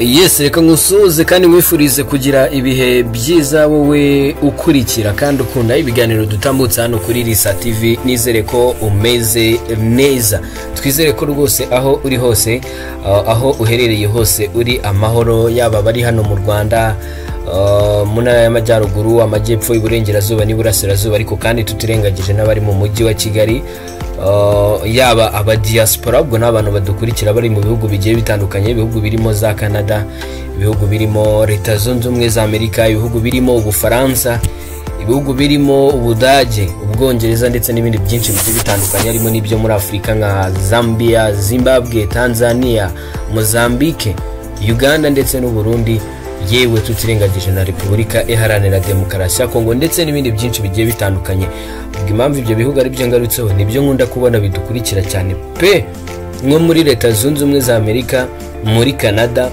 yesi reka ngusuhuze kandi mwifurize kugira ibihe byiza wowe ukurikira kandi ukunda ibiganiro dutambutse hano kuri risa tv nizere ko umeze neza. Twizere ko rwose aho uri hose uh, aho uherereye hose uri amahoro yaba abari hano mu rwanda uh, mu ntara y'amajyaruguru amajyepfo iburengerazuba n'iburasirazuba. Ariko kandi tutirengagije n'abari mu mujyi wa kigali yaba abadiyasipora ubwo ni abantu badukurikira bari mu bihugu bigiye bitandukanye ibihugu birimo za canada ibihugu birimo leta zunze ubumwe za amerika ibihugu birimo ubufaransa ibihugu birimo ubudage ubwongereza ndetse n'ibindi byinshi bigiye bitandukanye harimo n'ibyo muri afurika nka zambia zimbabwe tanzania mozambique uganda ndetse n'uburundi. Yewe tutirengagije na repubulika iharanira demokarasi ya kongo ndetse n'ibindi byinshi bigiye bitandukanye. Impamvu ibyo bihugu ari byo ngarutseho ni byo nkunda kubona bidukurikira cyane. Pe nko muri leta zunze ubumwe za amerika muri canada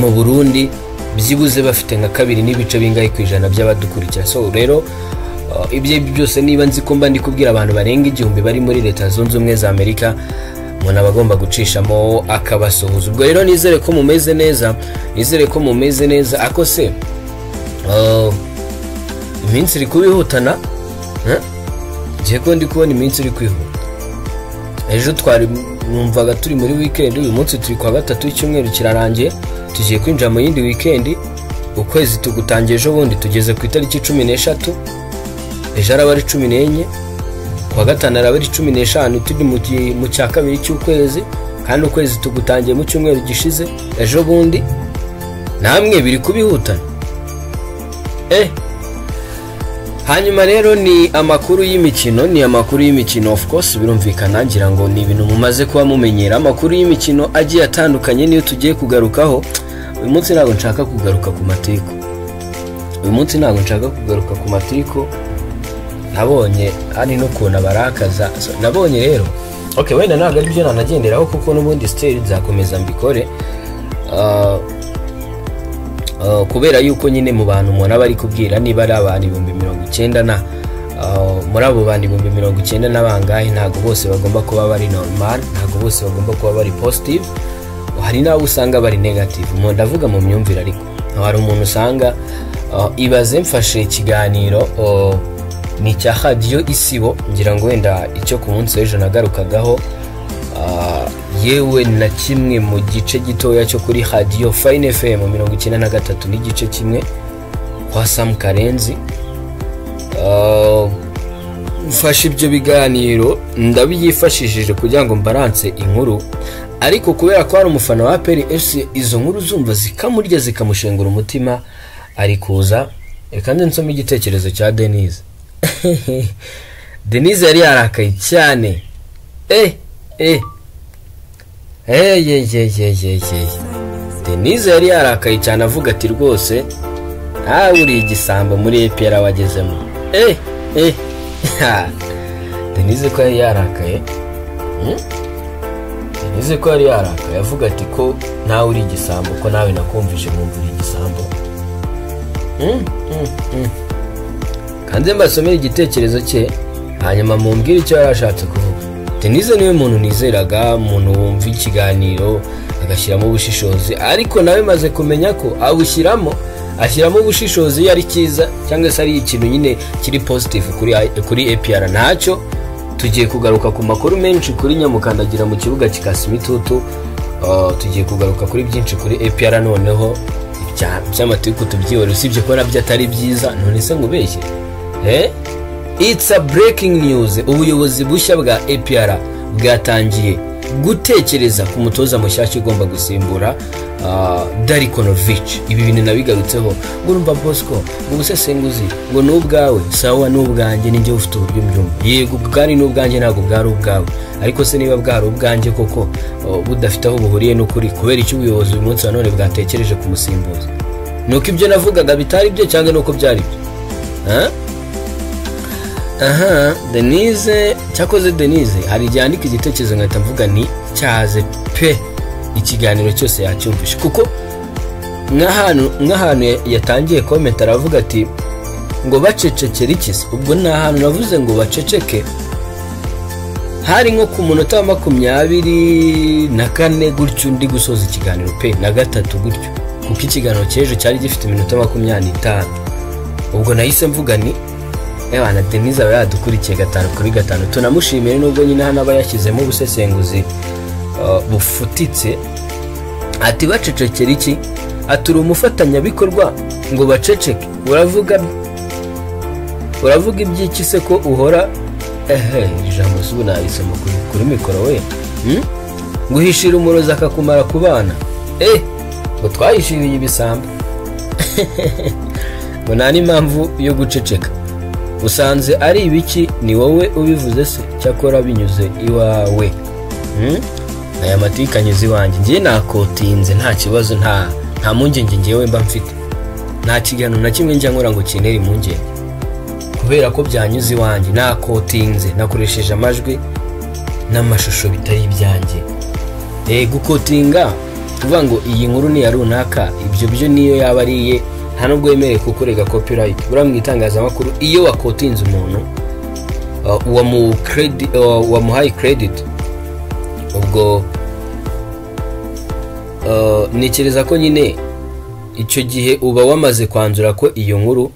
mu burundi byibuze bafite nka kabiri n'ibice bingahe ku ijana by'abadukurikira. So rero uh, ibyo byose niba nzi ko mba ndi kubwira abantu barenga igihumbi bari muri leta zunze ubumwe za amerika umuntu aba agomba gucishamo akabasuhuza ubwo rero nizere ko mumeze neza nizere ko mumeze neza. Ako se uh, iminsi iri kubihutana ngiye ko ndi kubona iminsi iri kwihuta. Ejo twari numvaga turi muri wikendi uyu munsi turi kwa gatatu w'icyumweru kirarangiye tugiye kwinjira mu yindi wikendi ukwezi tugutangiye ejo bundi tugeze ku itariki cumi n'eshatu ejo araba ari cumi n'enye kuwa gatanu araba ari cumi n'eshanu turi mu cya kabiri cy'ukwezi kandi ukwezi tugutangiye mu cyumweru gishize ejo bundi namwe biri kubihutana. Eh hanyuma rero ni amakuru y'imikino ni amakuru y'imikino of course birumvikana ngira ngo ni ibintu mumaze kuba mumenyera. Amakuru y'imikino agiye atandukanye niyo tugiye kugarukaho. Uyu munsi ntabwo nshaka kugaruka ku matiko uyu munsi ntabwo nshaka kugaruka ku matiko nabonye hari n'ukuntu abarakaza. Nabonye rero. Ok wenda ntabwo ari byo nanagenderaho kuko n'ubundi siteri nzakomeza mbikore. Kubera yuko nyine mu bantu umuntu aba ari kubwira niba ari abantu ibihumbi mirongo icyenda na muri abo bantu ibihumbi mirongo icyenda na bangahe ntabwo bose bagomba kuba bari normal ntabwo bose bagomba kuba bari positive. Hari n'abo usanga bari negative. Umuntu ndavuga mu myumvire ariko. Hari umuntu usanga ibaze mfashe ikiganiro ni icya radiyo isibo ngira ngo wenda icyo ku munsi w'ejo nagarukagaho yewe na kimwe mu gice gitoya cyo kuri radiyo fayine fm mirongo icyenda na gatatu n'igice kimwe kwa samu karenzi. Mfashe ibyo biganiro ndabiyifashishije kugira ngo mbaranse inkuru ariko kubera ko hari umufana wa peri esi izo nkuru zumva zikamurya zikamushengura umutima ari kuza. Reka nsome igitekerezo cya denise. Denise yari yarakaye cyane. Eh eh. Eyeyeyeyeyeye denise yari yarakaye cyane avuga ati rwose ntawe uri igisambo muri epera wagezemo. Eh eh. Denise ko yari yarakaye? Denise ko yari yarakaye avuga ati ko ntawe uri igisambo ko nawe nakumvise nkumva uri igisambo. Kandi mbasomere igitekerezo cye hanyuma mumbwire icyo yari ashatse kuvuga. Denise ni we muntu nizeraga umuntu wumva ikiganiro agashyiramo ubushishozi. Ariko nawe maze kumenya ko awushyiramo ashyiramo ubushishozi iyo ari cyiza cyangwa se ari ikintu nyine kiri positive kuri epr ntacyo. Tugiye kugaruka ku makuru menshi kuri nyamukandagira mu kibuga kikasa imitutu tugiye kugaruka kuri byinshi kuri epr noneho. By'amatiku tubyihore usibye ko na byo atari byiza none se nkubeshye It's a breaking news. Ubuyobozi bushya bwa APR bwatangiye gutekereza ku mutoza mushyashya ugomba gusimbura darikonovic ibi bintu nabigarutseho. Ngo urumva bosco ngo ubusesenguzi ngo ni ubwawe sawa ni ubwanjye ninjye ufite uburyo mbyumva. Yego bwari n'ubwanjye ntabwo bwari ubwawe. Ariko se niba bwari ubwanjye koko budafite aho buhuriye n'ukuri kubera icyo ubuyobozi uyu munsi wa none bwatekereje kumusimbuza. Ni uko ibyo navugaga bitari byo cyangwa ni uko byari byo? Aha. Denise cyakoze denise hari igihe andika igitekerezo nkahita mvuga ni cyaze pe. Ikiganiro cyose yacyumvishe kuko nk'ahantu yatangiye komenti aravuga ati ngo bacecekere ikisi ubwo ni ahantu navuze ngo baceceke. Hari nko ku munota wa makumyabiri na kane gutyo ndi gusoza ikiganiro pe na gatatu gutyo. Kuko ikiganiro cy'ejo cyari gifite iminota makumyabiri n'itanu. Ubwo nahise mvuga ni na denise aba yadukurikiye gatanu kuri gatanu. Tunamushimire nubwo nyine hano aba yashyizemo ubusesenguzi uh, bufutitse. Ati bacecekera iki? Ati uri umufatanyabikorwa ngo baceceke. Uravuga uravuga iby'iki se ko uhora? Ehe ijambo si ubu nahisemo kuri, mikoro we. Hmm? ngo uhishire umurozi akakumara ku bana eh ngo twahishiriye ibisambo. Ngo nta n'impamvu yo guceceka. Usanze ari ibiki ni wowe ubivuze se? Cyakora binyuze iwawe. Hmm? aya matike anyuze iwanjye ngiye nakotinze nta kibazo nta mpungenge ngewe mba mfite. Nta kiganiro na kimwe njya nkora ngo kintere impungenge. Kubera ko byanyuze iwanjye nakotinze nakoresheje amajwi n'amashusho bitari ibyanjye. Eh gukotinga kuvuga ngo iyi nkuru ni iya runaka ibyo byo niyo yaba ari iye. Nta nubwo wemerewe kukurega copyright. Buriya mu itangazamakuru iyo wakotinze umuntu uh, wamu credi- uh, wamuhaye credit ubwo uh, ntekereza ko nyine icyo gihe uba wamaze kwanzura ko iyo nkuru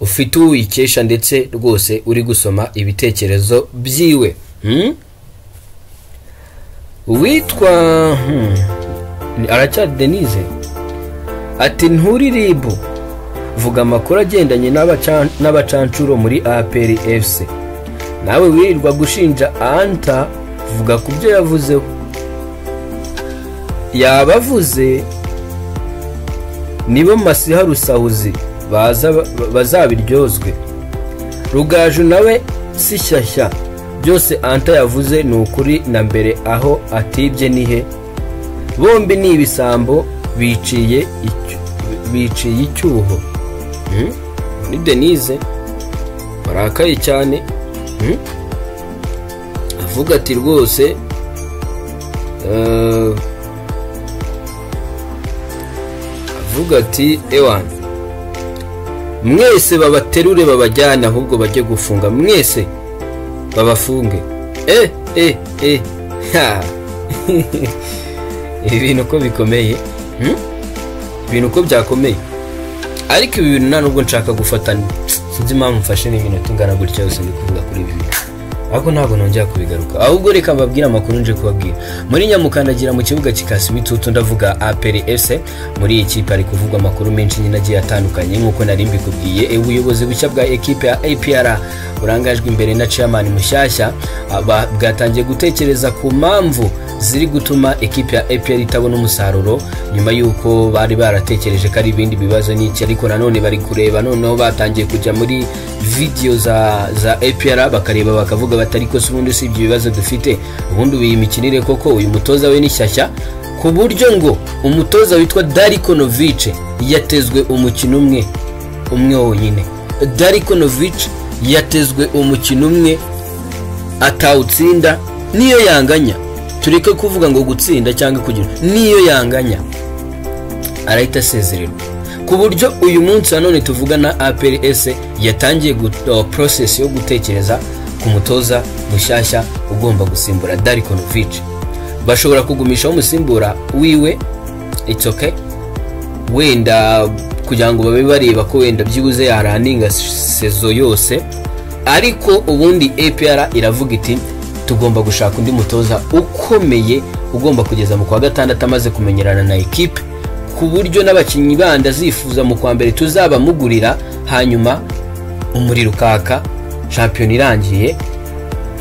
ufite uwuyikesha ndetse rwose uri gusoma ibitekerezo byiwe. Hmm? witwa hmm, aracyari denise. Ati nturirimbu vuga amakuru agendanye n'abaca- n'abacancuro muri apr fc nawe wirirwa gushinja anta vuga ku byo yavuzeho yaba avuze nibo masiha rusahuzi baza bazabiryozwe. Rugaju nawe si shyashya. Byose anta yavuze ni ukuri na mbere aho atibye ni he? Bombi ni ibisambo. Biciye biciye icyuho. Hmm? ni denise. Barakaye cyane. Hmm? avuga ati rwose eh, avuga ati ewana mwese babaterure babajyane ahubwo bajye gufunga. Mwese babafunge. Eh eh eh. Ha. Ibi bintu uko bikomeye? Ibintu uko byakomeye. Ariko ibi bintu nta nubwo nshaka gufata sinzi impamvu mfashe n'iminota ingana gutya yose ndi kuvuga kuri ibi bintu. Ariko ntabwo nongera kubigaruka. Ahubwo reka mbabwire amakuru nje kubabwira. Muri nyamukandagira mu kibuga kikasi imitutu ndavuga apr ese muri iyi kipe hari kuvugwa amakuru menshi nyine agiye atandukanye nk'uko nari mbikubwiye. Ubuyobozi bushya bwa ekipe ya apr burangajwe imbere na chairman mushyashya bwatangiye gutekereza ku mpamvu ziri gutuma ekipe ya apr itabona umusaruro nyuma y'uko bari baratekereje ko ari ibindi bibazo n'iki. Ariko nanone bari kureba noneho batangiye kujya muri video za za apr bakareba bakavuga bati ariko si ubundi usibye ibibazo dufite? Ubundi ubu iyi mikinire koko uyu mutoza we ni shyashya ku buryo ngo umutoza witwa darikonovice yatezwe umukino umwe umwe wonyine. Darikonovice yatezwe umukino umwe atawutsinda niyo yanganya. Tureke kuvuga ngo gutsinda cyangwa kugira. Niyo yanganya. Arahita asezererwa. Ku buryo uyu munsi nanone tuvuga na APRS yatangiye uh, process yo gutekereza ku mutoza mushyashya ugomba gusimbura Darikonovic bashobora kugumishaho umusimbura wiwe. It's okay. Wenda kugira ngo babe bareba ko wenda byibuze yaraninga sezo yose. Ariko ubundi APR iravuga iti tugomba gushaka undi mutoza ukomeye ugomba kugeza mu kwa gatandatu amaze kumenyerana na ekipe ku buryo n'abakinnyi bandi azifuza mu kwa mbere tuzabamugurira hanyuma umuriro ukaka shampiyona irangiye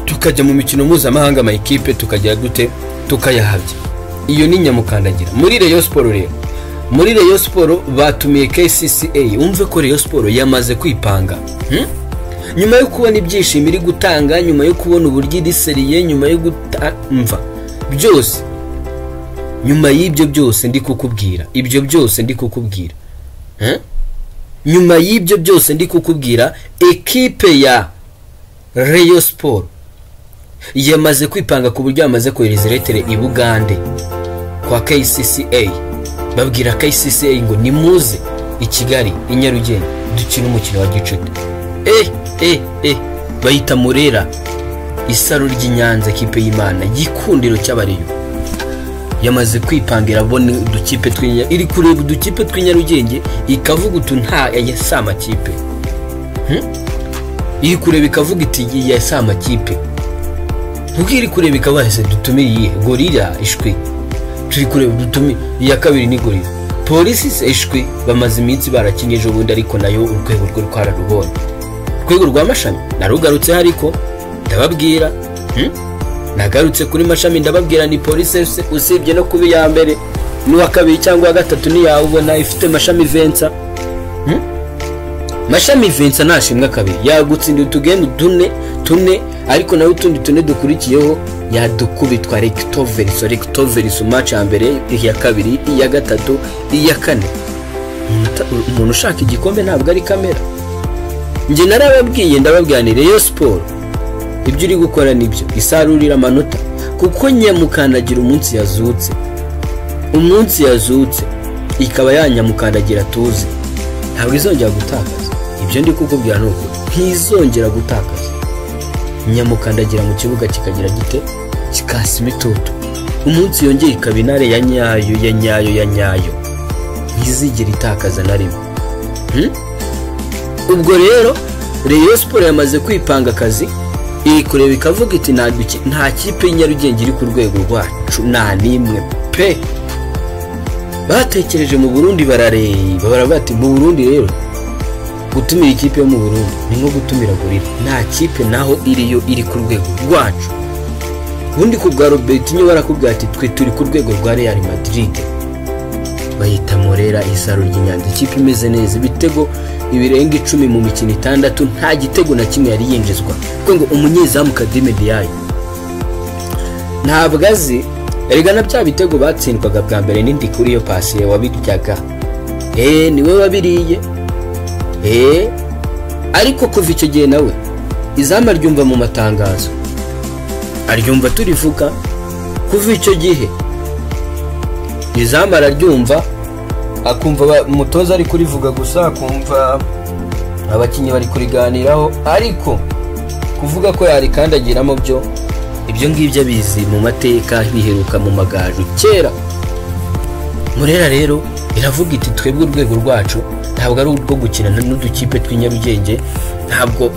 tukajya mu mikino mpuzamahanga ama ekipe tukagira dute tukayahabya. Iyo ni nyamukandagira muri reyo siporo rero muri reyo siporo batumiye kcca wumve ko reyo siporo yamaze kwipanga. Hmm? Nyuma yo kubona ibyishimo iri gutanga nyuma yo kubona uburyo iriseriye nyuma yo gutamva byose. Nyuma y'ibyo byose ndi kukubwira. Ibyo byose ndi kukubwira. Nyuma y'ibyo byose ndi kukubwira ekipe ya reyo siporo yamaze kwipanga ku buryo yamaze kohereza iretere i bugande kwa kcca babwira kcca ngo nimuze i kigali i nyarugenge dukine umukino wa gicuti. Eh eh eh. Bayita murera isaro ry'inyanza kipe y'imana gikundiro cy'abariyo yamaze kwipangira abone udukipe twinya iri kureba udukipe tw'inyarugenge ikavuga utu nta ya si amakipe Hmm? iri kureba ikavuga iti ya si amakipe nk'uko iri kureba ikavuga ese dutumire iyihe gorira ishwi turi kureba dutumire iya kabiri ni gorira polisi ishwi bamaze iminsi barakinye ejo bundi ariko na yo urwego rwo rwararubonye urwego rwa mashami narugarutseho ariko? Ndababwira. Hmm? nagarutse kuri mashami ndababwira ni polisi usibye no kuba iya mbere. N'uwa kabiri cyangwa uwa gatatu niyawe ubona ifite mashami vensa Hmm? mashami vensa ntashimwe kabiri. Yagutsinda utugemu tune tune ariko nawe utundi tune dukurikiyeho yadukubitwa rectoveriso rectoveriso match ya mbere iya kabiri iya gatatu iya kane. Umuntu ushaka igikombe ntabwo ari kamera. Njye narababwiye ndababwira ni reyo siporo. Ibyo uri gukora ni byo isarurira amanota. Kuko nyamukandagira umunsi yazutse. Umunsi yazutse ikaba yanyamukandagira tuzi ntabwo izongera gutakaza. Ibyo ndi kukubwira ni ukuri ntizongera gutakaza. Nyamukandagira mu kibuga kikagira gite? Kikasa imitutu. Umunsi yongeye ikaba intare ya nyayo ya nyayo ya nyayo. Ntizigera itakaza na rimwe. Hmm? Ubwo rero reyo siporo yamaze kwipanga akazi iri kureba ikavuga iti "Nta kipe y'inyarugenge iri ku rwego rwacu nta n'imwe. Pe! Batekereje mu burundi barareba baravuga bati mu burundi rero gutumira ikipe yo mu burundi ni nko gutumira gorira nta kipe naho iriyo iri ku rwego rwacu. Ubundi ku bwa robertinho barakubwira ati twe turi ku rwego rwa real madrid. Bayita morera isaro ry'inyanza ikipe imeze neza ibitego ibirenga icumi mu mikino itandatu nta gitego na kimwe yari yinjizwa. Kuko ngo umunyezamu kadime diyayi ntabwo azi erega na bya bitego batsindwaga bwa mbere n'indi kuri iyo pasiye wabiryaga. Eee ni we wabiriye. Eee ariko kuva icyo gihe nawe izamu aryumva mu matangazo. Aryumva turivuga kuva icyo gihe. Izamu araryumva akumva umutoza ari kurivuga gusa akumva abakinnyi bari kuriganiraho. Ariko kuvuga ko yarikandagiramo byo ibyo ngibyo abizi mu mateka biheruka mu magaju. Kera murera rero iravuga iti twebwe urwego rwacu ntabwo ari urwo gukina n'udukipe tw'inyarugenge ntabwo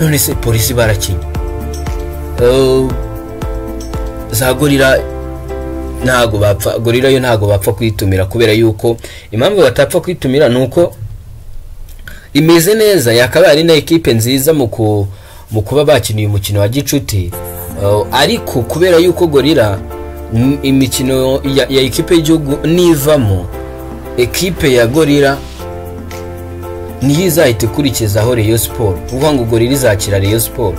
none se polisi barakinnye. Eh, za gorira ntago bapfa gorira yo ntago bapfa kuyitumira kubera yuko impamvu batapfa kuyitumira ni uko imeze neza yakabaye ari na ekipe nziza mu ku- mu kuba bakiniye umukino wa gicuti. Uh, ariko kubera yuko gorira imikino ya, ekipe y'igihugu nivamo ekipe ya gorira niyo izahita ikurikizaho reyo siporo uvuga ngo gorira izakira reyo siporo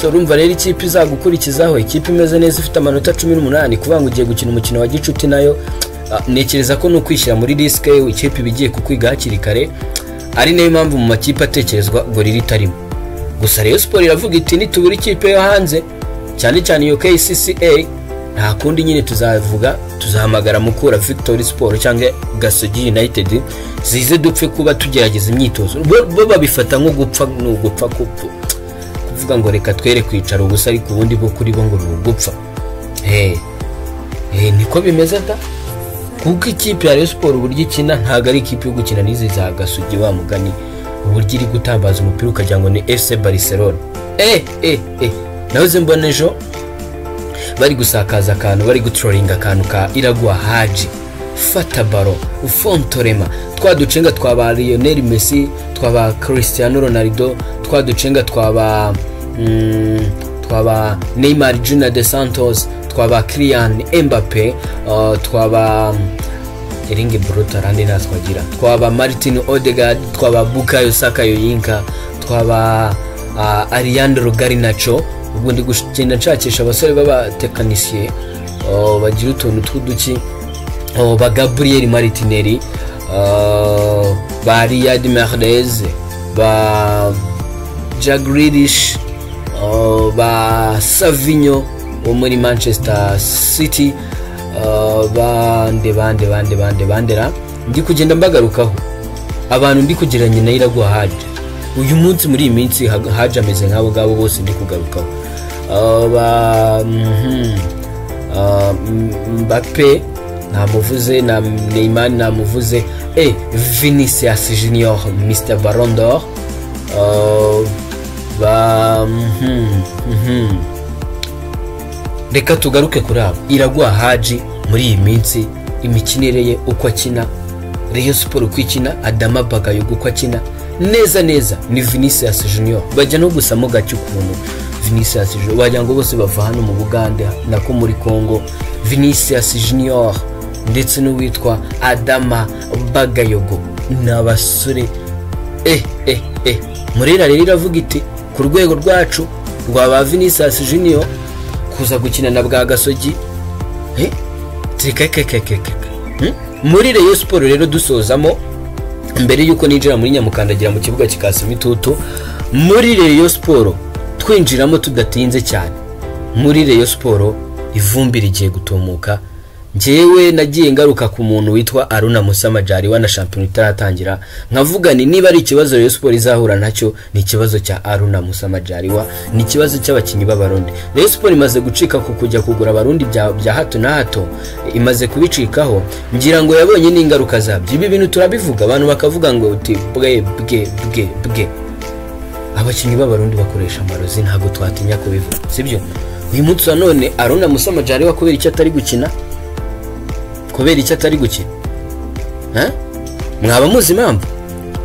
so urumva rero ikipe izagukurikizaho ikipe imeze neza ifite amanota cumi n'umunani kuvuga ngo ugiye gukina umukino wa gicuti na yo ah, ntekereza ko ni ukwishyira muri risike ikipe iba igiye kukwiga hakiri kare ari na yo mpamvu mu makipe atekerezwa gorira itarimo gusa reyo siporo iravuga iti nitubura ikipe yo hanze. Cyane cyane iyo kcca nta kundi nyine tuzavuga tuzahamagara mukura victory sport cyangwa gasogi united zize dupfe kuba tugerageza imyitozo. Bo babifata nko gupfa ni ugupfa kupfa kuvuga ngo reka twere kwicara ubusa ariko ubundi bwo kuri bo ngo ni ugupfa. Eh, eh, niko bimeze da kuko ikipe ya Rayon Sport uburyo ikina ntabwo ari ikipe yo gukina n'izi za gasugi wa mugani. Uburyo iri gutambaza umupira ukagira ngo ni fc barcelona. Eh nahoze mbona ejo bari gusakaza akantu bari gutrolinga akantu ka iragwa haji fata baro ufontorema. Twa ducenga twaba lionel messi twaba cristiano ronaldo twa ducenga twaba mm, twaba neymar junior de santos twaba kilian mbappe uh, twaba eringe bruto arandi nta twagira twaba martin odegard twaba bukayo saka yoyinka twaba uh, ariandro garinacho. Ubwo ndi kugenda nshakisha abasore b'abatekinisiye uh, bagira utuntu tw'uduki ba gabriel martinelli uh, ba riyad merdez ba jagrilish uh, ba savinyo wo muri manchester city uh, bande bande bande bande bandera ndi kugenda mbagarukaho abantu ndi kugeranya na iragwa haje uyu munsi muri iyi minsi Ha- haje ameze nk'abo ngabo bose ndi kugarukaho ah, namuvuze na neymar namuvuze e vinicius junior mr baron d'or. Ah, ba mhm, mhm. reka tugaruke kuri abo. Iraguha haji muri iyi minsi imikinire ye uko akina reyo Sport uko ikina adama bagayogo uko akina. Neza neza ni vinicius junior. Bajya no gusamo gake ukuntu vinicius junior wagira ngo bose bava hano mu buganda nako muri congo. Vinicius junior ndetse n'uwitwa adama bagayogo. Ni abasore. Eh eh eh. Murera rero iravuga iti ku rwego rwacu rwa ba vinicius junior kuza gukina na bwa gasogi. Eh, Hmm? muri Rayon Sport rero dusozamo mbere y'uko ninjira muri nyamukandagira mu kibuga kikasima itutu muri Rayon Sport twinjiramo tudatinze cyane. Muri Rayon Sport ivumbi rigiye gutumuka njyewe nagiye ngaruka ku muntu witwa aruna musamajari wa na shampiyona itaratangira nkavuga ni niba ari ikibazo Rayon Sport izahura na cyo ni ikibazo cya aruna musamajari wa ni ikibazo cy'abakinnyi b'abarundi. Rayon Sport imaze gucika ku kujya kugura abarundi bya hato na hato imaze kubicikaho. Ngira ngo yabonye n'ingaruka zabyo. Ibi bintu turabivuga abantu bakavuga ngo uti bwe bwe bwe bwe. Abakinnyi b'abarundi bakoresha amarozi ntabwo twatinya kubivuga sibyo? Uyu munsi wa none aruna musamajari wa kubera icyo atari gukina? Kubera icyo atari gukina. Mwaba muzi impamvu?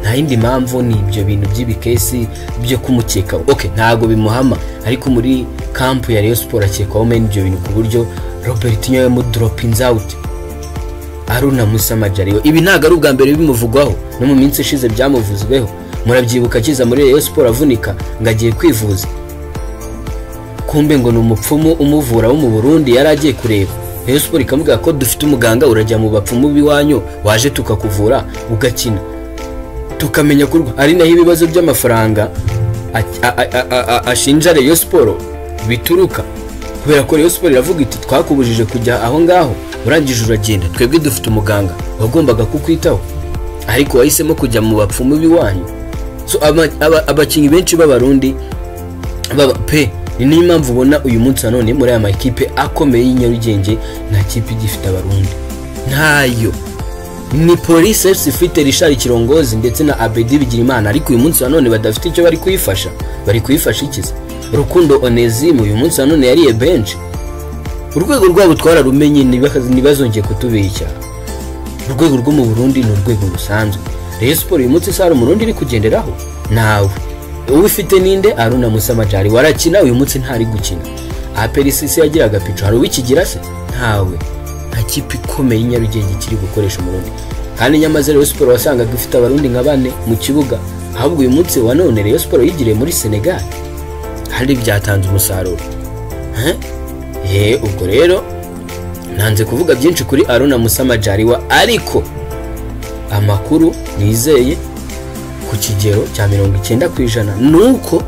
Nta yindi mpamvu ni ibyo bintu by'ibikesi byo kumukekaho ok ntabwo bimuhama. Ariko muri kampu ya Rayon Sport akekwaho mene ibyo bintu ku buryo Robertinho yamudoropinze out. Aruna Musa Majaliwa ibi ntabwo ari ubwa mbere bimuvugwaho. No mu minsi ishize byamuvuzweho. Murabyibuka akiza muri Rayon Sport avunika ngo agiye kwivuza. Kumbe ngo ni umupfumu umuvura wo mu Burundi yari agiye kureba. Rayon Sport ikamubwira ko dufite umuganga urajya mu bapfumu b'iwanyu waje tukakuvura ugakina. Tukamenya ko ari naho ibibazo by'amafaranga ashinja Rayon Sport bituruka. Kubera ko Rayon Sport iravuga iti twakubujije kujya aho ngaho urangije uragenda. Twebwe dufite umuganga wagombaga kukwitaho. Ariko wahisemo kujya mu bapfumu b'iwanyu. Abakinnyi benshi b'abarundi baba pe ni niyo mpamvu ubona uyu munsi wa none muri aya makipe akomeye y'i Nyarugenge nta kipe igifite abarundi. Ntayo. Ni polisi efuse ifite rishari kirongozi ndetse na abedi bigirimana. Ariko uyu munsi wa none badafite icyo bari kuyifasha. Bari kuyifasha ikiza rukundo onezimu uyu munsi wa none yariye benshi urwego rwabo twararumenye ntiba- ntibazongeye kutubeshya. Urwego rwo mu burundi ni urwego rusanzwe. Sport uyu munsi sara umurundi iri kugenderaho? Nawe. Uwo ufite ninde aruna musamajari warakina uyu munsi ntari gukina. Aperisisi yagiraga pico hari uwikigira se? Ntawe. Nta kipe ikomeye y'inyarugenge ikiri gukoresha umurundi. Kandi nyamaze Rayon Sport wasangaga ifite abarundi nka bane mu kibuga. Ahubwo uyu munsi wa none Rayon Sport yigiriye muri Senegal. Hari byatanze umusaruro. Eh? Eh, ubwo rero nanze kuvuga byinshi kuri aruna musamajariwa ariko amakuru nizeye kigero cya mirongo icyenda ku ijana. Ni uko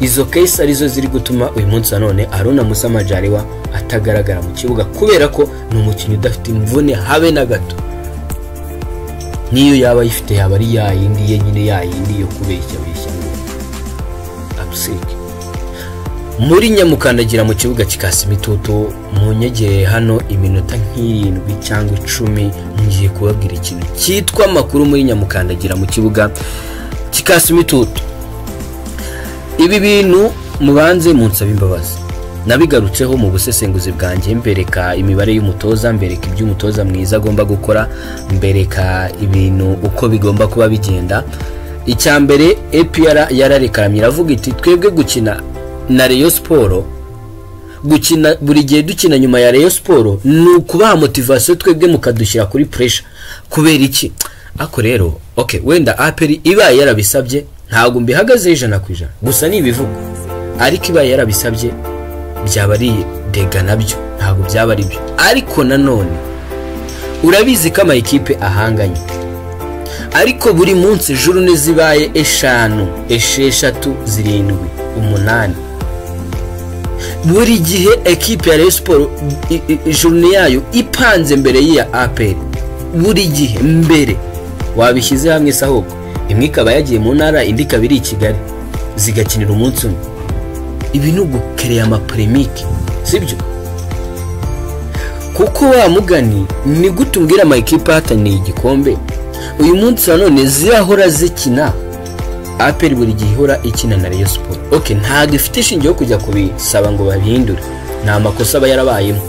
izo kesi ari zo ziri gutuma uyu munsi wa none aruna musamajariwa atagaragara mu kibuga kubera ko ni umukinnyi udafite imvune habe na gato. N'iyo yaba ayifite yaba ari ya yindi ye nyine ya yindi yo kubeshya beshya. Ngo abusike muri nyamukandagira mu kibuga kikasa imitutu munyegereye hano iminota nk'irindwi cyangwa icumi ngiye kubabwira ikintu cyitwa amakuru muri nyamukandagira mu kibuga kikasa imitutu ibi bintu mubanze munsaba imbabazi. Nabigarutseho mu busesenguzi bwanjye mbereka imibare y'umutoza mbereka ibyo umutoza mwiza agomba gukora mbereka ibintu uko bigomba kuba bigenda. Icya mbere epr yararekaramye iravuga iti twebwe gukina na Rayon Sport. Gukina buri gihe dukina nyuma ya Rayon Sport ni ukubaha motivasiyo twebwe mukadushyira kuri pressure. Kubera iki? Ako rero ok wenda aperi ibaye yarabisabye ntabwo mbihagazeho ijana ku ijana. Gusa ni ibivugo. Ariko ibaye yarabisabye byaba ari dega na byo. Ntabwo byaba ari byo. Ariko nanone urabizi ko amayikipe ahanganye? Ariko buri munsi juru zibaye eshanu esheshatu zirindwi umunani. Buri gihe ekipe ya Rayon Sport jurune yayo ipanze mbere y'iya aperi buri gihe mbere. Wabishyize hamwe ahubwo imwe ikaba yagiye mu ntara indi ikaba iri i kigali. Zigakinira umunsi umwe. Ibi ni ugukereya amapremike sibyo kuko wa mugani ni gute amakipe ahataniye igikombe? Uyu munsi nanone zirahora zikina. Aperi buri gihe ihora ikina na Rayon Sport ok ntabwo ifite ishingiye yo kujya kubisaba ngo babihindure ni amakosa aba yarabayemo.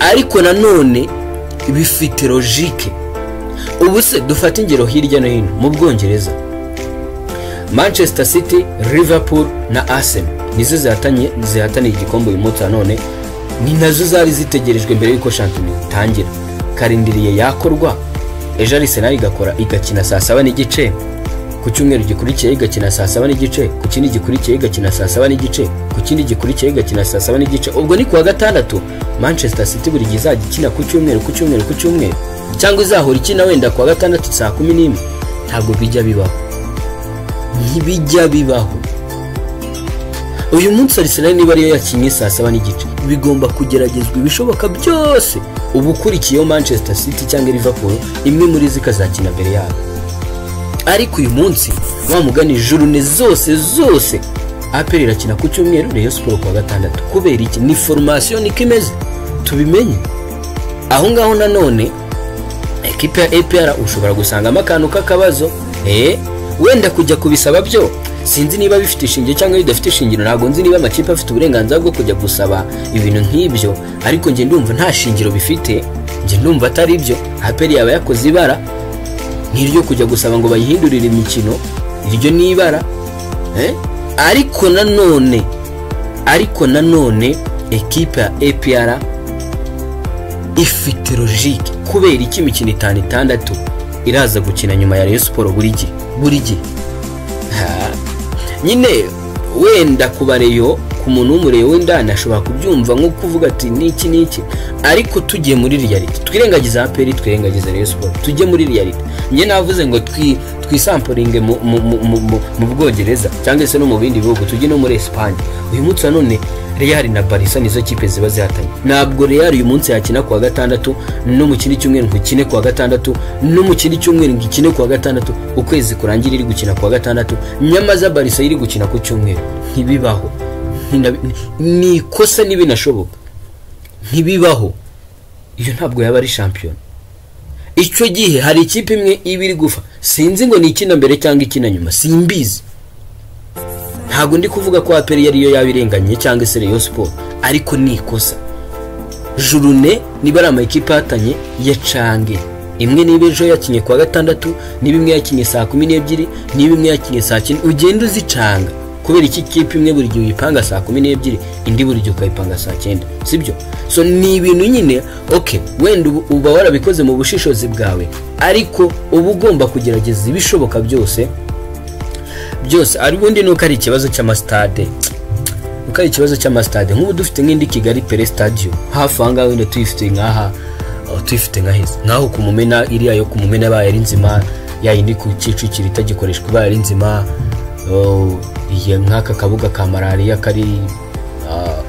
Ariko nanone bifite logike ubu se dufate ingero hirya no hino mu bwongereza. Manchester city liverpool na arsenal nizo zihataniye igikombe uyu munsi nanone ni na zo zari zitegerejwe mbere y'uko shampiyona itangira. Karindiriye yakorwa. Ejo arisenali igakora igakina saa saba n'igice. Ku cyumweru gikurikiye igakina saa saba n'igice ku kindi gikurikiye igakina saa saba n'igice ku kindi gikurikiye igakina saa saba n'igice. Ubwo ni kuwa gatandatu manchester city buri gihe izajya ikina ku cyumweru ku cyumweru ku cyumweru. Cyangwa izahora ikina wenda kuwa gatandatu saa kumi n'imwe? Ntabwo bijya bibaho. Ntibijya bibaho. Uyu munsi arisenali niba ariyo yakinnye saa saba n'igice bigomba kugeragezwa ibishoboka byose. Uba ukurikiyeho manchester city cyangwa liverpool imwe muri zo ikazakina mbere yabo. Ariko uyu munsi wa mugani jurune zose zose. Aperi irakina ku cyumweru reyo siporo kuwa gatandatu. Kubera iki? Ni foromasiyo niko imeze tubimenye. Aho ngaho nanone ekipa ya apr ushobora gusangamo akantu k'akabazo. Eee wenda kujya kubisaba byo? Sinzi niba bifite ishingiro cyangwa bidafite ishingiro. Ntabwo nzi niba amakipe afite uburenganzira bwo kujya gusaba ibintu nk'ibyo. Ariko njye ndumva nta shingiro bifite. Njye ndumva atari byo. Aperi yaba yakoze ibara. Nk'iryo kujya gusaba ngo bayihindurire imikino. Iryo ni ibara ariko nanone ariko nanone ekipa ya APR ifite logike kubera iki imikino itanu itandatu iraza gukina nyuma ya Rayon Sport buri gihe? Buri gihe. Nyine wenda ku bareyo ku muntu w'umureyo w'indani ashobora kubyumva nko kuvuga ati niki niki? Ariko tugiye muri reality twirengagiza aperi twirengagiza Rayon Sport tujye muri reality njye navuze ngo twisampuringe mu bwongereza cyangwa se no mu bindi bihugu tujye no muri Espagne. Uyu munsi nanone Real na Barca nizo kipe ziba zihatanye. Ntabwo Real uyu munsi yakina kuwa gatandatu no mu kindi cyumweru ngo ikine kuwa gatandatu no mu kindi cyumweru ngo ikine kuwa gatandatu. Ukwezi kurangira iri gukina kuwa gatandatu nyamaza Barca iri gukina ku cyumweru. Ntibibaho. Ni ikosa n'ibinashoboka ntibibaho. Iyo ntabwo yaba ari shampiyona. Icyo gihe hari ikipe imwe iba iri gufa. Sinzi ngo ni ikina mbere cyangwa ikina nyuma. Simbizi. Ntabwo ndi kuvuga ko aperi ariyo yaba irenganye cyangwa se Rayon Sport ariko ni ikosa. Jurune niba ari amakipe ahatanye ya cange. Imwe niba ejo yakinye kuwa gatandatu niba imwe yakinye saa kumi n'ebyiri niba imwe yakinye saa cyenda ugenda uzicanga kubera iki kipe imwe buri gihe uyipanga saa kumi n'ebyiri indi buri gihe ukayipanga saa cyenda sibyo? So ni ibintu nyine oke wenda uba warabikoze mu bushishozi bwawe ariko uba ugomba kugerageza ibishoboka byose byose ubundi nuko ari ikibazo cy'amasitade nuko ari ikibazo cy'amasitade nk'ubu dufite nk'indi kigali pere stadium hafi aha ngaha wenda tuyifite nk'aha tuyifite nka heza nk'aho ku mumena iriya yo ku mumena ibaye ari nzima yayindi ku kicukiro itagikoreshwa ibaye ari nzima nk'aka kabuga ka malariya kari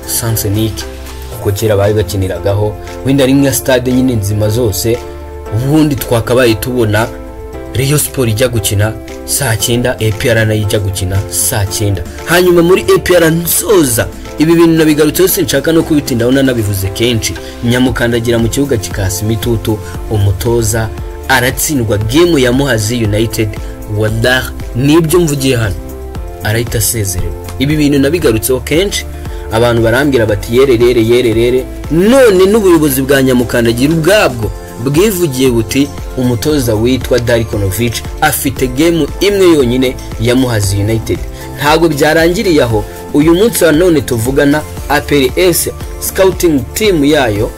sansenike kuko kera bari bakiniragaho wenda ari nka stade nyine nzima zose ubundi twakabaye tubona Rayon Sport ijya gukina saa cyenda APR na yo ijya gukina saa cyenda hanyuma muri APR nsoza ibi bintu nabigarutseho sinshaka no kubitindaho nanabivuze kenshi. Nyamukandagira mu kibuga kikasa imitutu umutoza aratsindwa gemu ya muhazi united wadar ni byo mvugiye hano. Arahita asezererwa ibi bintu nabigarutseho kenshi. Abantu barambwira bati yererere yererere none n'ubuyobozi bwa nyamukandagira ubwabwo bwivugiye buti umutoza witwa darikonovic afite gemu imwe yonyine ya muhazi united. Ntabwo byarangiriye aho. Uyu munsi wa none tuvugana aprs scouting team yayo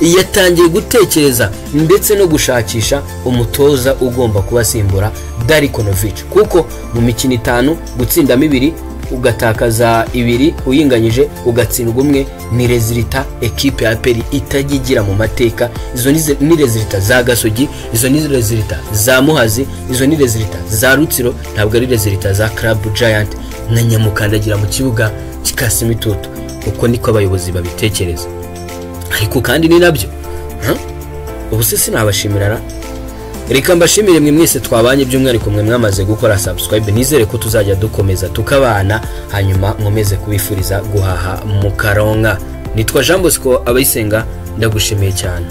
yatangiye gutekereza ndetse no gushakisha umutoza ugomba kubasimbura darikonovic kuko mu mikino itanu gutsindamo ibiri ugatakaza ibiri uyinganyije ugatsindwa umwe ni rezilita ekipe ya peri itajya igira mu mateka. Izo ni rezilita za gasogi izo ni rezilita za muhazi izo ni rezilita za rutsiro ntabwo ari rezilita za karabu jayanti na nyamukandagira mu kibuga kikasa imitutu uko niko abayobozi babitekereza. Ariko kandi ni na byo. Ubu se sinabashimira reka mbashimire mwe mwese twabanye by'umwihariko mwe mwamaze gukora subscribe. Nizere ko tuzajya dukomeza tukabana hanyuma nkomeze kubifuriza guhaha mu karonka nitwa jean bosco abayisenga. Ndagushimiye cyane.